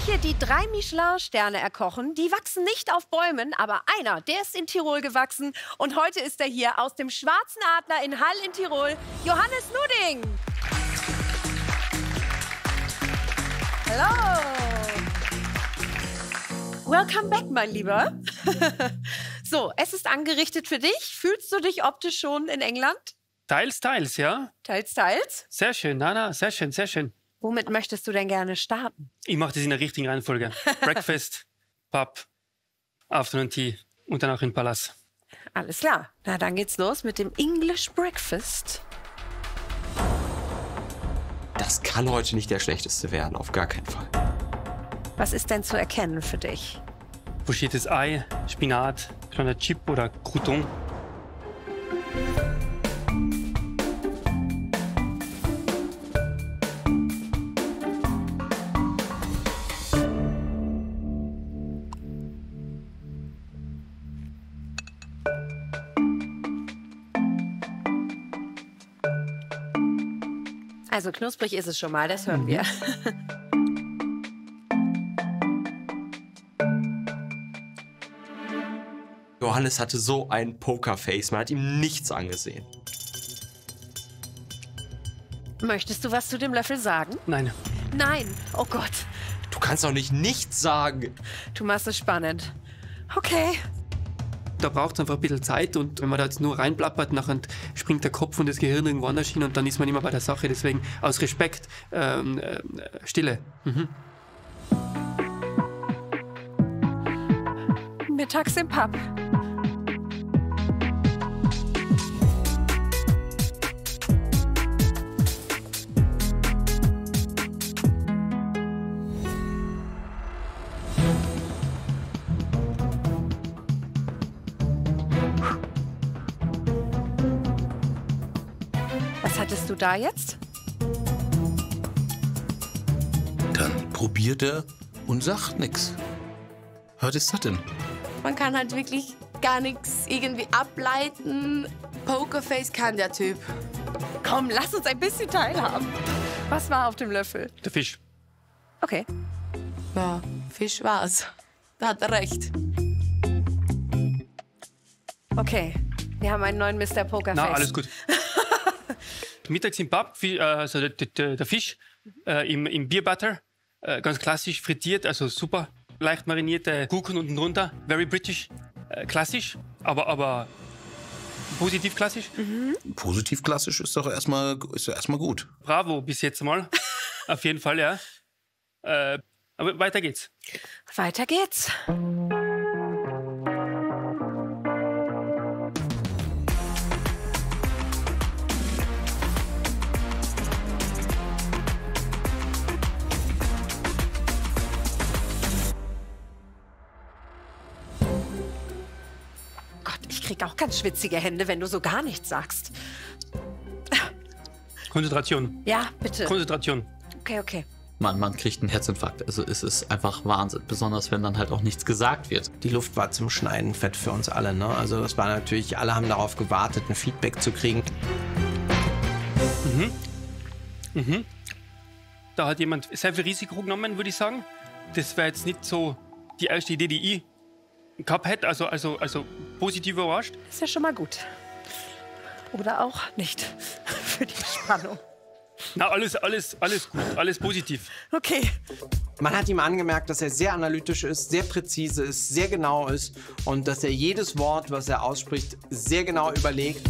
Köche, die drei Michelin-Sterne erkochen, die wachsen nicht auf Bäumen, aber einer, der ist in Tirol gewachsen. Und heute ist er hier aus dem Schwarzen Adler in Hall in Tirol, Johannes Nuding. Hallo. Welcome back, mein Lieber. so, es ist angerichtet für dich. Fühlst du dich optisch schon in England? Teils, teils, ja. Teils, teils. Sehr schön, Nana, sehr schön, sehr schön. Womit möchtest du denn gerne starten? Ich mache das in der richtigen Reihenfolge. Breakfast, Pub, Afternoon Tea und dann auch in Palast. Alles klar. Na, dann geht's los mit dem English Breakfast. Das kann heute nicht der schlechteste werden, auf gar keinen Fall. Was ist denn zu erkennen für dich? Pochiertes Ei, Spinat, kleiner Chip oder Crouton. Also knusprig ist es schon mal, das hören wir. Johannes hatte so ein Pokerface, man hat ihm nichts angesehen. Möchtest du was zu dem Löffel sagen? Nein, Nein. Oh Gott. Du kannst doch nicht nichts sagen. Du machst es spannend. Okay. Da braucht es einfach ein bisschen Zeit und wenn man da jetzt nur reinplappert, nachher springt der Kopf und das Gehirn irgendwo anders hin und dann ist man immer bei der Sache. Deswegen aus Respekt ähm, äh, Stille. Mhm. Mittags im Pub. Da jetzt? Dann probiert er und sagt nix. Was ist das denn? Man kann halt wirklich gar nichts irgendwie ableiten. Pokerface kann der Typ. Komm, lass uns ein bisschen teilhaben. Was war auf dem Löffel? Der Fisch. Okay. Ja, Fisch war's. Da hat er recht. Okay. Wir haben einen neuen Mr. Pokerface. Na, alles gut. Mittags im Pub, äh, also der, Fisch äh, im, im Bierbutter, äh, ganz klassisch frittiert, also super leicht marinierte Gurken unten drunter, very British, äh, klassisch, aber, aber positiv klassisch. Positiv klassisch ist doch erstmal, ist doch erstmal gut. Bravo bis jetzt mal, auf jeden Fall, ja. Aber weiter geht's. Weiter geht's. Gott, ich krieg auch ganz schwitzige Hände, wenn du so gar nichts sagst. Konzentration, Ja, bitte. Konzentration. Okay, okay. Man, man kriegt einen Herzinfarkt. Also es ist einfach Wahnsinn. Besonders wenn dann halt auch nichts gesagt wird. Die Luft war zum Schneiden fett für uns alle. Ne? Also es war natürlich, alle haben darauf gewartet, ein Feedback zu kriegen. Da hat jemand sehr viel Risiko genommen, würde ich sagen. Das wäre jetzt nicht so die erste Idee, die ich gehabt hätte. Also, also, also positiv überrascht. Ist ja schon mal gut. Oder auch nicht. Für die Spannung. Na, alles, alles, alles gut, alles positiv. Okay. Man hat ihm angemerkt, dass er sehr analytisch ist, sehr präzise ist, sehr genau ist und dass er jedes Wort, was er ausspricht, sehr genau überlegt.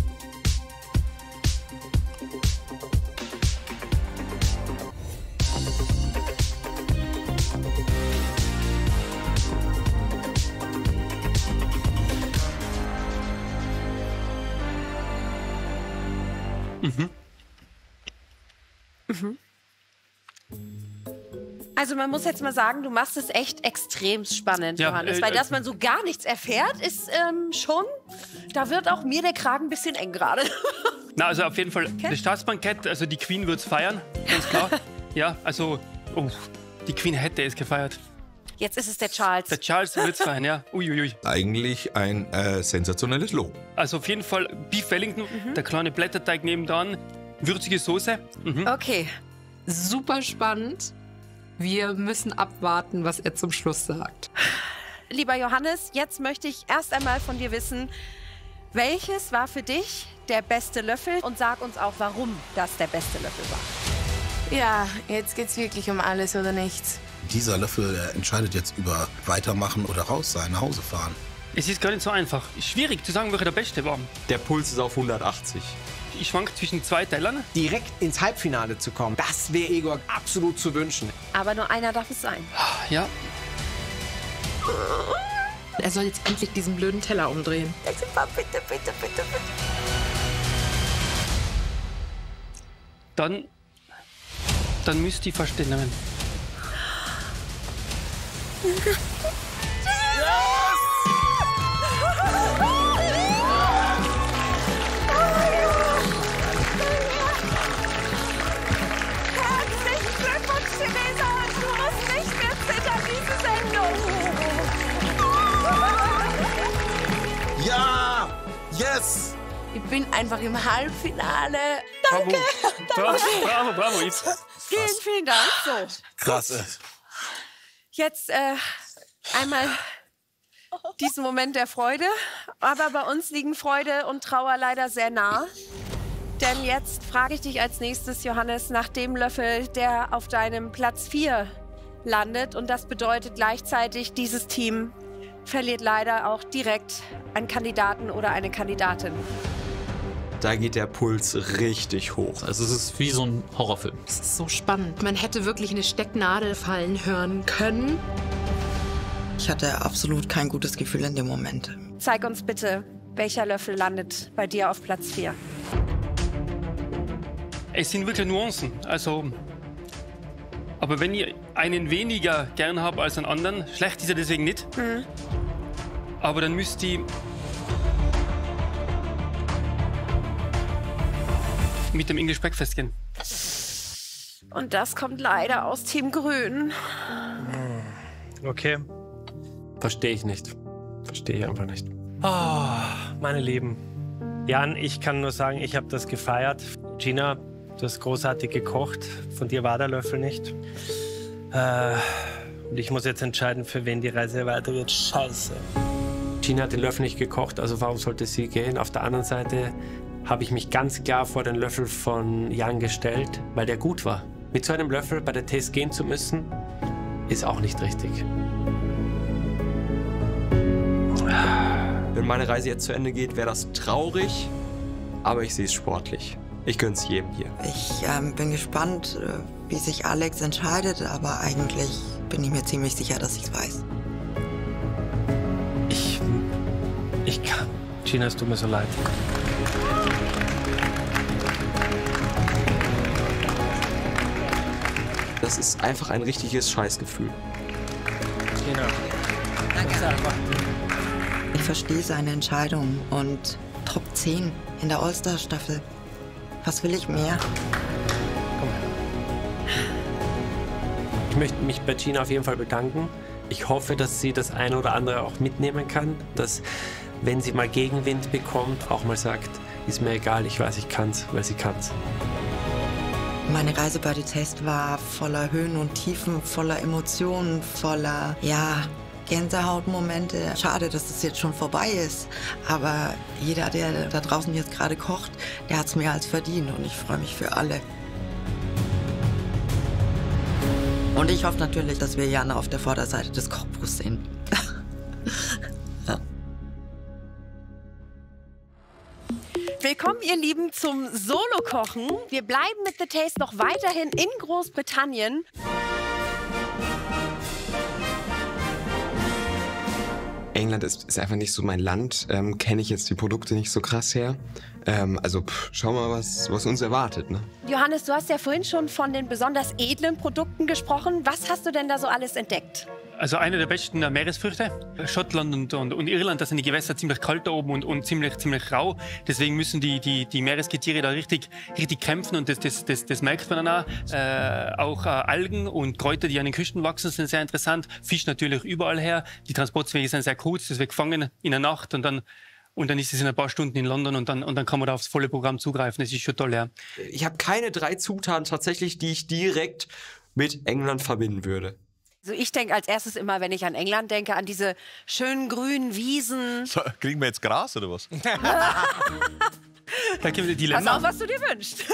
Also man muss jetzt mal sagen, du machst es echt extrem spannend, Ja, Johannes. äh, weil äh, dass man so gar nichts erfährt, ist ähm, schon, da wird auch mir der Kragen ein bisschen eng gerade. Na, also auf jeden Fall das Staatsbankett, also die Queen wird's feiern, ganz klar. ja, also, oh, die Queen hätte es gefeiert. Jetzt ist es der Charles. Der Charles wird's feiern, ja. Uiuiui. Eigentlich ein äh, sensationelles Lob. Also auf jeden Fall Beef Wellington, der kleine Blätterteig nebendran, würzige Soße. Mhm. Okay. Super spannend. Wir müssen abwarten, was er zum Schluss sagt. Lieber Johannes, jetzt möchte ich erst einmal von dir wissen, welches war für dich der beste Löffel und sag uns auch, warum das der beste Löffel war. Ja, jetzt geht's wirklich um alles oder nichts. Dieser Löffel der entscheidet jetzt über weitermachen oder raus sein, nach Hause fahren. Es ist gar nicht so einfach. Schwierig zu sagen, welcher der beste war. Der Puls ist auf 180. Ich schwank zwischen zwei Teilern. Direkt ins Halbfinale zu kommen, das wäre Egor absolut zu wünschen. Aber nur einer darf es sein. Ja, Er soll jetzt endlich diesen blöden Teller umdrehen. Bitte, bitte, bitte, bitte. dann, dann müsste ich fast Ja! Yes! Ich bin einfach im Halbfinale. Bravo. Bravo, bravo, bravo. Jetzt. Vielen, vielen Dank. So, Krass. Jetzt äh, einmal diesen Moment der Freude. Aber bei uns liegen Freude und Trauer leider sehr nah. Denn jetzt frage ich dich als nächstes, Johannes, nach dem Löffel, der auf deinem Platz 4 landet. Und das bedeutet gleichzeitig, dieses Team verliert leider auch direkt einen Kandidaten oder eine Kandidatin. Da geht der Puls richtig hoch. Also es ist wie so ein Horrorfilm. Das ist so spannend. Man hätte wirklich eine Stecknadel fallen hören können. Ich hatte absolut kein gutes Gefühl in dem Moment. Zeig uns bitte, welcher Löffel landet bei dir auf Platz 4. Es sind wirklich Nuancen. Also, aber wenn ich einen weniger gern habe als einen anderen, schlecht ist er deswegen nicht. Aber dann müsste ich mit dem English Breakfast gehen. Und das kommt leider aus Team Grün. Okay. Verstehe ich nicht. Verstehe ich einfach nicht. Oh, meine Lieben. Jan, ich kann nur sagen, ich habe das gefeiert. Gina, du hast großartig gekocht. Von dir war der Löffel nicht. Äh, und ich muss jetzt entscheiden, für wen die Reise weitergeht. Scheiße. Gina hat den Löffel nicht gekocht, also warum sollte sie gehen? Auf der anderen Seite habe ich mich ganz klar vor den Löffel von Jan gestellt, weil der gut war. Mit so einem Löffel bei der Test gehen zu müssen, ist auch nicht richtig. Wenn meine Reise jetzt zu Ende geht, wäre das traurig, aber ich sehe es sportlich. Ich gönn's jedem hier. Ich ähm, bin gespannt, äh, wie sich Alex entscheidet, aber eigentlich bin ich mir ziemlich sicher, dass ich es weiß. Ich. Ich kann. Gina, es tut mir so leid. Das ist einfach ein richtiges Scheißgefühl. Gina. Ich verstehe seine Entscheidung und Top 10 in der All-Star-Staffel. Was will ich mehr? Ich möchte mich bei Gina auf jeden Fall bedanken. Ich hoffe, dass sie das eine oder andere auch mitnehmen kann, dass wenn sie mal Gegenwind bekommt, auch mal sagt, ist mir egal, ich weiß, ich kann's, weil sie kann's. Meine Reise bei die Test war voller Höhen und Tiefen, voller Emotionen, voller, ja, Gänsehautmomente. Schade, dass es jetzt schon vorbei ist. Aber jeder, der da draußen jetzt gerade kocht, der hat es mehr als verdient. Und ich freue mich für alle. Und ich hoffe natürlich, dass wir Jana auf der Vorderseite des Kochbuchs sehen. Willkommen, ihr Lieben, zum Solo-Kochen. Wir bleiben mit The Taste noch weiterhin in Großbritannien. England ist, ist einfach nicht so mein Land. Ähm, Kenne ich jetzt die Produkte nicht so krass her. Ähm, also pff, schauen wir mal, was, was uns erwartet. Ne? Johannes, du hast ja vorhin schon von den besonders edlen Produkten gesprochen. Was hast du denn da so alles entdeckt? Also eine der besten Meeresfrüchte. Schottland und, und, und Irland, da sind die Gewässer ziemlich kalt da oben und, und ziemlich, ziemlich rau. Deswegen müssen die, die, die Meeresgetiere da richtig, richtig kämpfen und das, das, das, das merkt man dann auch. Äh, auch äh, Algen und Kräuter, die an den Küsten wachsen, sind sehr interessant. Fisch natürlich überall her. Die Transportwege sind sehr kurz, das wird gefangen in der Nacht und dann und dann ist es in ein paar Stunden in London und dann, und dann kann man da aufs volle Programm zugreifen. Das ist schon toll, ja. Ich habe keine drei Zutaten tatsächlich, die ich direkt mit England verbinden würde. Also ich denke als erstes immer, wenn ich an England denke, an diese schönen grünen Wiesen. So, kriegen wir jetzt Gras oder was? Da gibt es Pass Dilemma. auf, was du dir wünschst.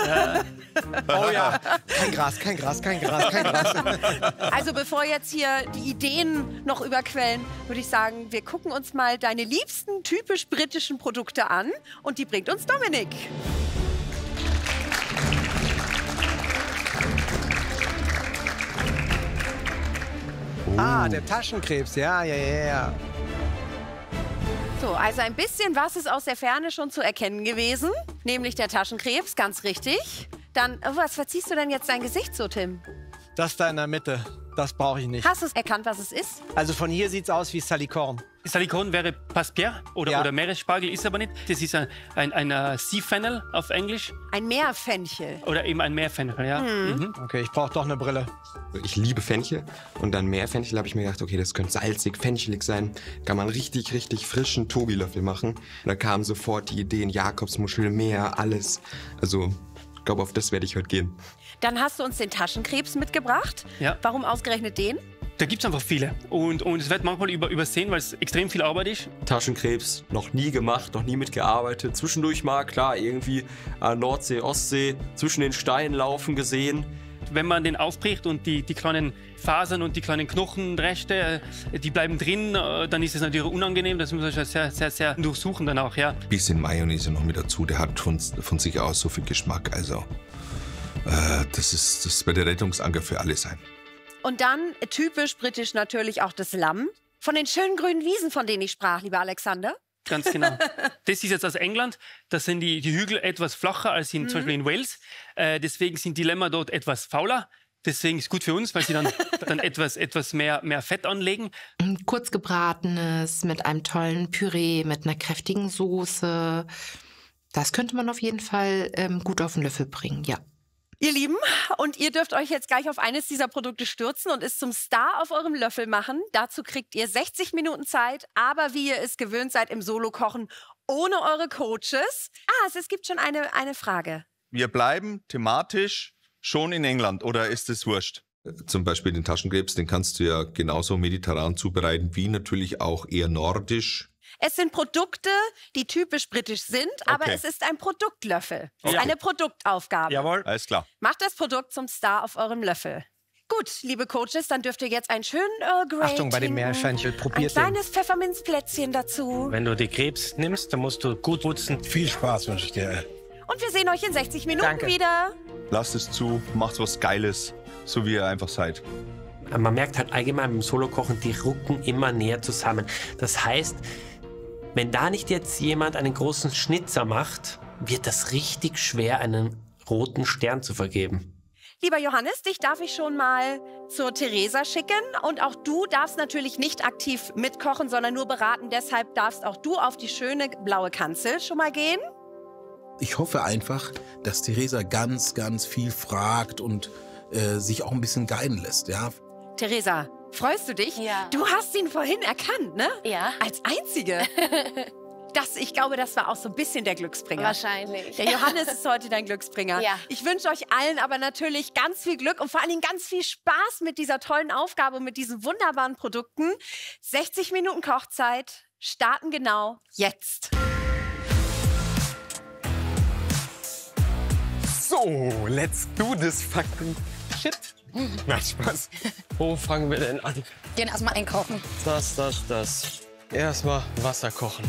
Oh ja. Kein Gras, kein Gras, kein Gras, kein Gras. Also bevor jetzt hier die Ideen noch überquellen, würde ich sagen, wir gucken uns mal deine liebsten typisch britischen Produkte an und die bringt uns Dominik. Ah, der Taschenkrebs, ja, ja, ja, ja. So, also ein bisschen was ist aus der Ferne schon zu erkennen gewesen, nämlich der Taschenkrebs, ganz richtig. Dann, oh, was verziehst du denn jetzt dein Gesicht so, Tim? Das da in der Mitte, das brauche ich nicht. Hast du es erkannt, was es ist? Also von hier sieht es aus wie Salikorn. Salikon wäre Passpierre oder, Ja. oder Meeresspargel, ist aber nicht. Das ist ein, ein, ein äh, Sea Fennel auf Englisch Ein Meerfenchel. oder eben ein Meerfennel, ja. Mhm. Okay, ich brauche doch eine Brille. Ich liebe Fenchel und dann Meerfenchel habe ich mir gedacht, okay, das könnte salzig, fenchelig sein. Kann man richtig, richtig frischen Tobilöffel machen. Und da kam sofort die Ideen, Jakobsmuschel, Meer, alles. Also, ich glaube, auf das werde ich heute gehen. Dann hast du uns den Taschenkrebs mitgebracht. Ja. Warum ausgerechnet den? Da gibt es einfach viele. Und, und es wird manchmal über, übersehen, weil es extrem viel Arbeit ist. Taschenkrebs noch nie gemacht, noch nie mitgearbeitet. Zwischendurch mal, klar, irgendwie äh, Nordsee, Ostsee, zwischen den Steinen laufen gesehen. Wenn man den aufbricht und die, die kleinen Fasern und die kleinen Knochenreste, äh, die bleiben drin, äh, dann ist es natürlich unangenehm. Das muss man schon sehr, sehr, sehr durchsuchen dann auch, ja. Bisschen Mayonnaise noch mit dazu. Der hat von, von sich aus so viel Geschmack. Also, das, ist, das wird der Rettungsanker für alle sein. Und dann äh, typisch britisch natürlich auch das Lamm. Von den schönen grünen Wiesen, von denen ich sprach, lieber Alexander. Ganz genau. Das ist jetzt aus England. Da sind die, die Hügel etwas flacher als in, zum Beispiel in Wales. Äh, deswegen sind die Lämmer dort etwas fauler. Deswegen ist es gut für uns, weil sie dann, dann etwas, etwas mehr, mehr Fett anlegen. Kurz gebratenes mit einem tollen Püree, mit einer kräftigen Soße. Das könnte man auf jeden Fall ähm, gut auf den Löffel bringen, ja. Ihr Lieben, und ihr dürft euch jetzt gleich auf eines dieser Produkte stürzen und es zum Star auf eurem Löffel machen. Dazu kriegt ihr 60 Minuten Zeit, aber wie ihr es gewöhnt seid im Solo-Kochen, ohne eure Coaches. Ah, es, es gibt schon eine, eine Frage. Wir bleiben thematisch schon in England oder ist es wurscht? Zum Beispiel den Taschenkrebs, den kannst du ja genauso mediterran zubereiten wie natürlich auch eher nordisch. Es sind Produkte, die typisch britisch sind, aber Okay. es ist ein Produktlöffel. Es ist Okay. eine Produktaufgabe. Jawohl. Alles klar. Macht das Produkt zum Star auf eurem Löffel. Gut, liebe Coaches, dann dürft ihr jetzt einen schönen Earl Grey Achtung bei dem Ein probiert den. kleines Pfefferminzplätzchen dazu. Wenn du die Krebs nimmst, dann musst du gut putzen. Viel Spaß wünsche ich dir. Und wir sehen euch in 60 Minuten Danke. wieder. Lasst es zu, macht was Geiles, so wie ihr einfach seid. Man merkt halt allgemein beim Solo-Kochen, die rucken immer näher zusammen. Das heißt, wenn da nicht jetzt jemand einen großen Schnitzer macht, wird das richtig schwer, einen roten Stern zu vergeben. Lieber Johannes, dich darf ich schon mal zur Theresa schicken. Und auch du darfst natürlich nicht aktiv mitkochen, sondern nur beraten. Deshalb darfst auch du auf die schöne blaue Kanzel schon mal gehen. Ich hoffe einfach, dass Theresa ganz, ganz viel fragt und äh, sich auch ein bisschen guiden lässt, ja. Theresa, freust du dich? Ja. Du hast ihn vorhin erkannt, ne? Ja. Als Einzige. Das, ich glaube, das war auch so ein bisschen der Glücksbringer. Wahrscheinlich. Der Johannes ist heute dein Glücksbringer. Ja. Ich wünsche euch allen aber natürlich ganz viel Glück und vor allen Dingen ganz viel Spaß mit dieser tollen Aufgabe und mit diesen wunderbaren Produkten. 60 Minuten Kochzeit starten genau jetzt. So, let's do this fucking shit. Na, Spaß. Wo fangen wir denn an? Gehen erstmal einkaufen. Das, das, das. Erstmal Wasser kochen.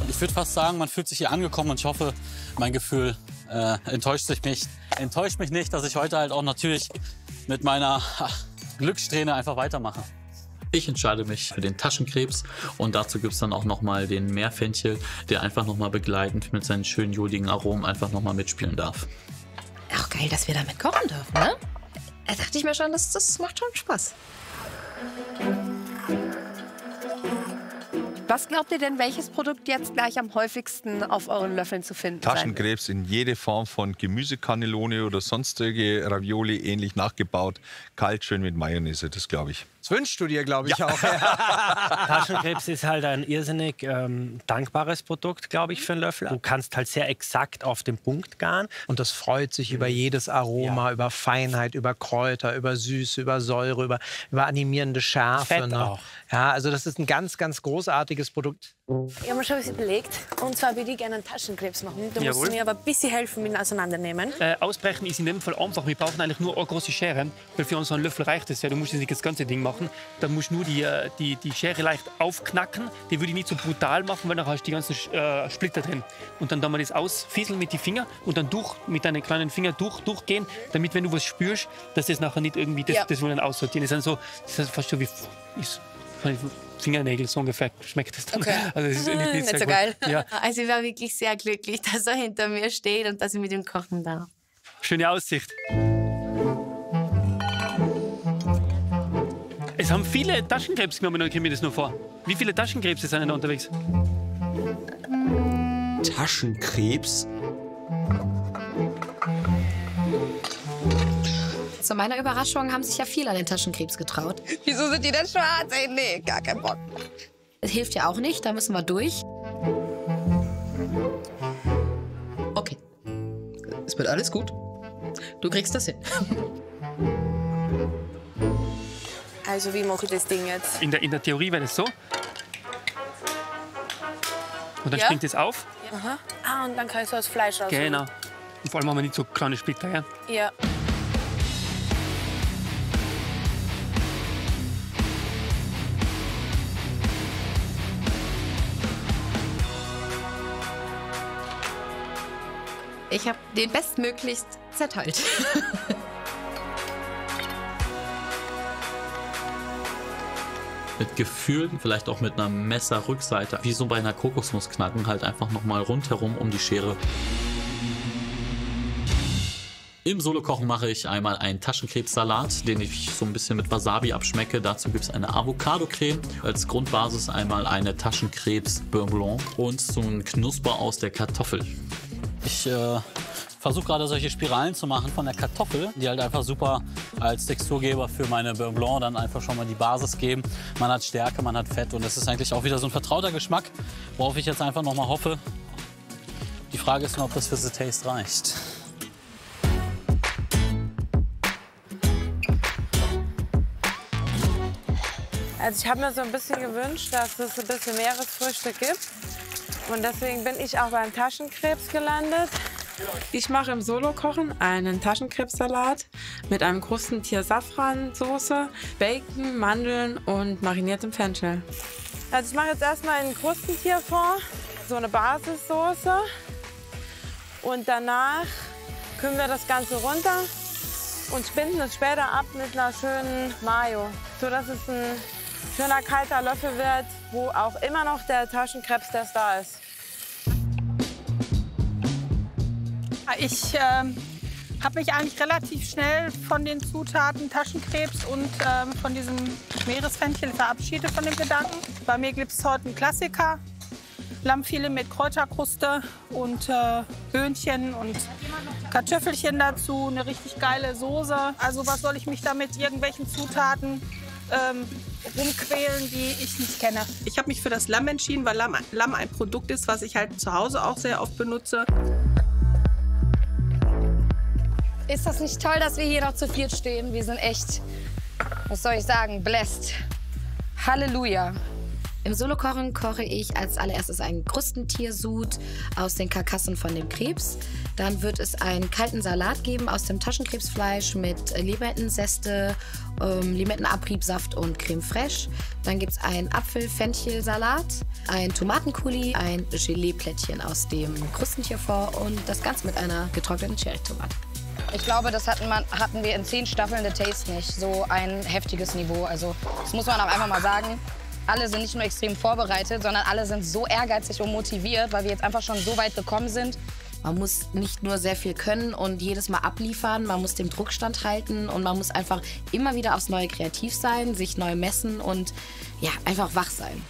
Und ich würde fast sagen, man fühlt sich hier angekommen und ich hoffe, mein Gefühl äh, enttäuscht sich nicht. Enttäuscht mich nicht, dass ich heute halt auch natürlich mit meiner Glückssträhne einfach weitermache. Ich entscheide mich für den Taschenkrebs und dazu gibt es dann auch nochmal den Meerfenchel, der einfach nochmal begleitend mit seinen schönen jodigen Aromen einfach nochmal mitspielen darf. Auch geil, dass wir damit kochen dürfen, ne? Da dachte ich mir schon, das, das macht schon Spaß. Was glaubt ihr denn, welches Produkt jetzt gleich am häufigsten auf euren Löffeln zu finden wird? Taschenkrebs in jede Form von Gemüsekannelone oder sonstige Ravioli ähnlich nachgebaut. Kalt schön mit Mayonnaise, das glaube ich. Das wünschst du dir, glaube ich, auch. Taschenkrebs ist halt ein irrsinnig ähm, dankbares Produkt, glaube ich, für einen Löffel. Du kannst halt sehr exakt auf den Punkt garen. Und das freut sich über jedes Aroma, über Feinheit, über Kräuter, über Süße, über Säure, über, über animierende Schärfe. Fett ne? auch. Ja, also das ist ein ganz, ganz großartiges Produkt. Ich habe mir schon was überlegt. Und zwar würde ich gerne einen Taschenkrebs machen. Du Jawohl. musst mir aber ein bisschen helfen mit dem Auseinandernehmen. Äh, ausbrechen ist in dem Fall einfach. Wir brauchen eigentlich nur eine große Schere, weil für unseren Löffel reicht es ja. Du musst nicht das ganze Ding machen. Dann musst du nur die, äh, die, die Schere leicht aufknacken. Die würde ich nicht so brutal machen, weil dann hast du die ganzen äh, Splitter drin. Und dann dann wir das ausfieseln mit den Fingern und dann durch, mit deinen kleinen Fingern durch, durchgehen, damit, wenn du was spürst, dass das nachher nicht irgendwie, das, Ja. das will dann aussortieren. Das ist dann so, das ist fast so wie ist, Fingernägel, so ungefähr schmeckt das dann. Okay. Also das ist nicht, nicht, Nicht sehr so gut. geil. Ja. Also ich war wirklich sehr glücklich, dass er hinter mir steht und dass ich mit ihm kochen darf. Schöne Aussicht. Es haben viele Taschenkrebs genommen, oder kommt mir das nur vor? Wie viele Taschenkrebse sind denn da unterwegs? Taschenkrebs? Zu meiner Überraschung haben sich ja viele an den Taschenkrebs getraut. Wieso sind die denn schwarz? Ey, nee, gar kein Bock. Es hilft ja auch nicht, da müssen wir durch. Okay. Es wird alles gut. Du kriegst das hin. Also wie mache ich das Ding jetzt? In der, in der Theorie wäre das so. Und dann Ja? springt es auf. Aha. Ah, und dann kann ich so das Fleisch raus. Genau. Und vor allem haben wir nicht so kleine Splitter. Ja? Ja. Ich habe den bestmöglichst zerteilt. Mit Gefühl, vielleicht auch mit einer Messerrückseite, wie so bei einer Kokosnuss knacken, halt einfach nochmal rundherum um die Schere. Im Solo-Kochen mache ich einmal einen Taschenkrebssalat, den ich so ein bisschen mit Wasabi abschmecke. Dazu gibt es eine Avocado-Creme. Als Grundbasis einmal eine Taschenkrebs-Beurre Blanc und so ein Knusper aus der Kartoffel. Ich äh, versuche gerade solche Spiralen zu machen von der Kartoffel, die halt einfach super als Texturgeber für meine Beurre Blanc dann einfach schon mal die Basis geben. Man hat Stärke, man hat Fett und das ist eigentlich auch wieder so ein vertrauter Geschmack, worauf ich jetzt einfach noch hoffe. Die Frage ist nur, ob das für The Taste reicht. Also ich habe mir so ein bisschen gewünscht, dass es ein bisschen Meeresfrüchte gibt. Und deswegen bin ich auch beim Taschenkrebs gelandet. Ich mache im Solo-Kochen einen Taschenkrebssalat mit einem Krustentier Safransoße, Bacon, Mandeln und mariniertem Fenchel. Also ich mache jetzt erstmal einen Krustentier vor, so eine Basissoße. Und danach kühlen wir das Ganze runter und spinden es später ab mit einer schönen Mayo, sodass es ein schöner kalter Löffel wird, wo auch immer noch der Taschenkrebs der Star ist. Ich ähm, habe mich eigentlich relativ schnell von den Zutaten Taschenkrebs und ähm, von diesem Meeresfenchel verabschiedet von dem Gedanken. Bei mir gibt es heute einen Klassiker. Lammfilet mit Kräuterkruste und äh, Böhnchen und Kartoffelchen dazu, eine richtig geile Soße. Also was soll ich mich da mit irgendwelchen Zutaten ähm, rumquälen, die ich nicht kenne? Ich habe mich für das Lamm entschieden, weil Lamm, Lamm ein Produkt ist, was ich halt zu Hause auch sehr oft benutze. Ist das nicht toll, dass wir hier noch zu viert stehen? Wir sind echt, was soll ich sagen, blessed. Halleluja. Im Solo-Kochen koche ich als allererstes einen Krustentiersud aus den Karkassen von dem Krebs. Dann wird es einen kalten Salat geben aus dem Taschenkrebsfleisch mit Limettensäste, ähm, Limettenabriebsaft und Creme fraiche. Dann gibt es einen Apfel-Fenchel-Salat, ein Tomatenkuli, ein Gelee-Plättchen aus dem Krustentierfond und das Ganze mit einer getrockneten Cherrytomate. Ich glaube, das hatten, man, hatten wir in zehn Staffeln The Taste nicht. So ein heftiges Niveau. Also, das muss man auch einfach mal sagen. Alle sind nicht nur extrem vorbereitet, sondern alle sind so ehrgeizig und motiviert, weil wir jetzt einfach schon so weit gekommen sind. Man muss nicht nur sehr viel können und jedes Mal abliefern, man muss dem Druck standhalten und man muss einfach immer wieder aufs Neue kreativ sein, sich neu messen und ja, einfach wach sein.